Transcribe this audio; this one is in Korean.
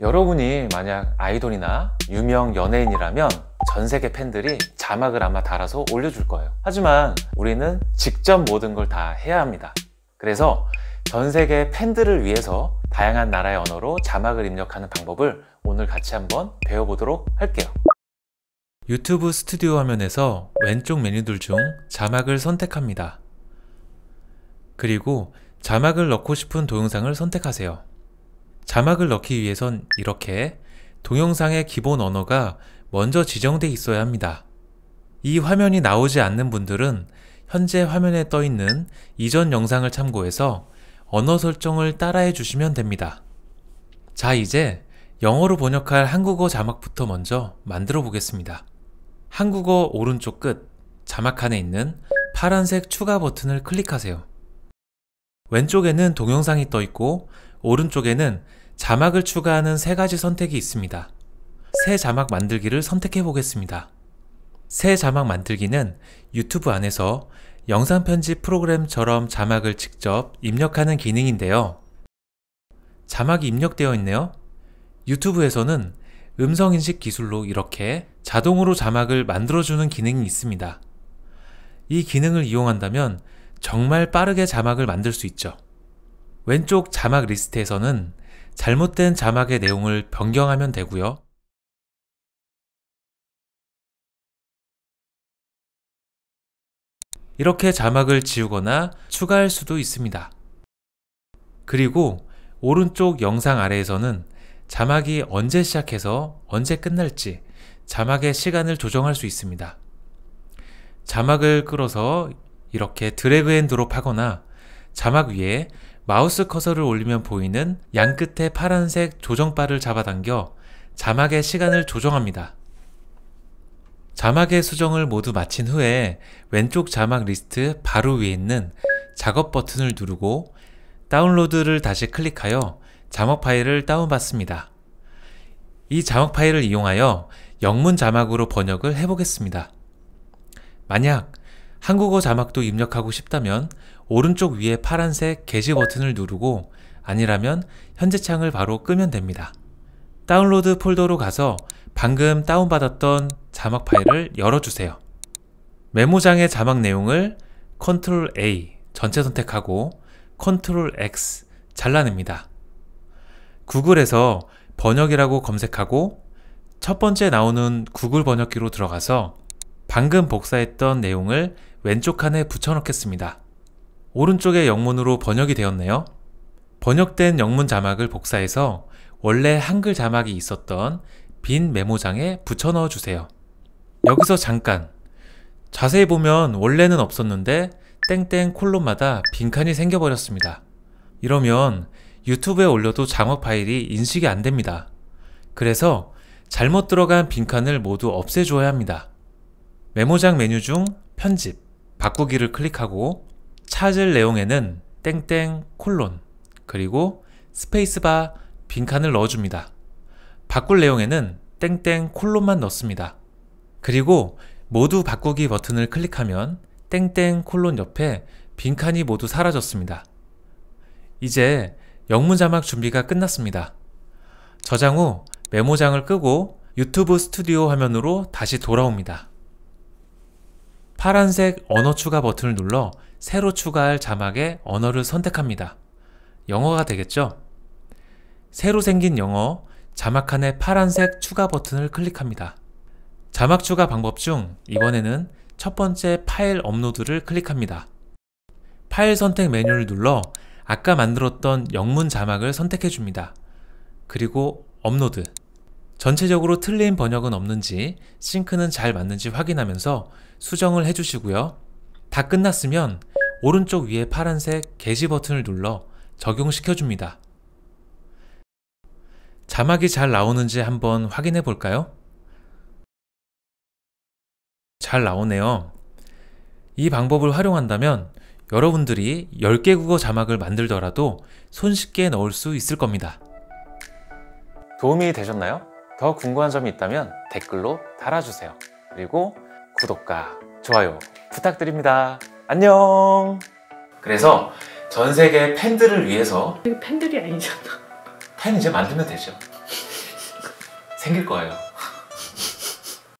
여러분이 만약 아이돌이나 유명 연예인이라면 전 세계 팬들이 자막을 아마 달아서 올려줄 거예요. 하지만 우리는 직접 모든 걸 다 해야 합니다. 그래서 전 세계 팬들을 위해서 다양한 나라의 언어로 자막을 입력하는 방법을 오늘 같이 한번 배워보도록 할게요. 유튜브 스튜디오 화면에서 왼쪽 메뉴들 중 자막을 선택합니다. 그리고 자막을 넣고 싶은 동영상을 선택하세요. 자막을 넣기 위해선 이렇게 동영상의 기본 언어가 먼저 지정돼 있어야 합니다. 이 화면이 나오지 않는 분들은 현재 화면에 떠 있는 이전 영상을 참고해서 언어 설정을 따라해 주시면 됩니다. 자, 이제 영어로 번역할 한국어 자막부터 먼저 만들어 보겠습니다. 한국어 오른쪽 끝 자막칸에 있는 파란색 추가 버튼을 클릭하세요. 왼쪽에는 동영상이 떠 있고 오른쪽에는 자막을 추가하는 세 가지 선택이 있습니다. 새 자막 만들기를 선택해 보겠습니다. 새 자막 만들기는 유튜브 안에서 영상 편집 프로그램처럼 자막을 직접 입력하는 기능인데요. 자막이 입력되어 있네요. 유튜브에서는 음성인식 기술로 이렇게 자동으로 자막을 만들어주는 기능이 있습니다. 이 기능을 이용한다면 정말 빠르게 자막을 만들 수 있죠. 왼쪽 자막 리스트에서는 잘못된 자막의 내용을 변경하면 되고요. 이렇게 자막을 지우거나 추가할 수도 있습니다. 그리고 오른쪽 영상 아래에서는 자막이 언제 시작해서 언제 끝날지 자막의 시간을 조정할 수 있습니다. 자막을 끌어서 이렇게 drag and drop 하거나 자막 위에 마우스 커서를 올리면 보이는 양 끝에 파란색 조정바를 잡아당겨 자막의 시간을 조정합니다. 자막의 수정을 모두 마친 후에 왼쪽 자막 리스트 바로 위에 있는 작업 버튼을 누르고 다운로드를 다시 클릭하여 자막 파일을 다운받습니다. 이 자막 파일을 이용하여 영문 자막으로 번역을 해보겠습니다. 만약 한국어 자막도 입력하고 싶다면 오른쪽 위에 파란색 게시 버튼을 누르고 아니라면 현재 창을 바로 끄면 됩니다. 다운로드 폴더로 가서 방금 다운받았던 자막 파일을 열어주세요. 메모장의 자막 내용을 Ctrl A 전체 선택하고 Ctrl X 잘라냅니다. 구글에서 번역이라고 검색하고 첫 번째 나오는 구글 번역기로 들어가서 방금 복사했던 내용을 왼쪽 칸에 붙여넣겠습니다. 오른쪽에 영문으로 번역이 되었네요. 번역된 영문 자막을 복사해서 원래 한글 자막이 있었던 빈 메모장에 붙여 넣어 주세요. 여기서 잠깐. 자세히 보면 원래는 없었는데 땡땡 콜론마다 빈칸이 생겨버렸습니다. 이러면 유튜브에 올려도 자막 파일이 인식이 안 됩니다. 그래서 잘못 들어간 빈칸을 모두 없애줘야 합니다. 메모장 메뉴 중 편집, 바꾸기를 클릭하고 찾을 내용에는 땡땡 콜론 그리고 스페이스바 빈칸을 넣어줍니다. 바꿀 내용에는 땡땡 콜론만 넣습니다. 그리고 모두 바꾸기 버튼을 클릭하면 땡땡 콜론 옆에 빈칸이 모두 사라졌습니다. 이제 영문 자막 준비가 끝났습니다. 저장 후 메모장을 끄고 유튜브 스튜디오 화면으로 다시 돌아옵니다. 파란색 언어 추가 버튼을 눌러 새로 추가할 자막의 언어를 선택합니다. 영어가 되겠죠? 새로 생긴 영어 자막칸의 파란색 추가 버튼을 클릭합니다. 자막 추가 방법 중 이번에는 첫 번째 파일 업로드를 클릭합니다. 파일 선택 메뉴를 눌러 아까 만들었던 영문 자막을 선택해 줍니다. 그리고 업로드. 전체적으로 틀린 번역은 없는지 싱크는 잘 맞는지 확인하면서 수정을 해주시고요. 다 끝났으면 오른쪽 위에 파란색 게시 버튼을 눌러 적용시켜 줍니다. 자막이 잘 나오는지 한번 확인해 볼까요? 잘 나오네요. 이 방법을 활용한다면 여러분들이 10개 국어 자막을 만들더라도 손쉽게 넣을 수 있을 겁니다. 도움이 되셨나요? 더 궁금한 점이 있다면 댓글로 달아주세요. 그리고 구독과 좋아요 부탁드립니다. 안녕! 그래서 전 세계 팬들을 위해서 팬들이 아니잖아. 팬 이제 만들면 되죠. 생길 거예요.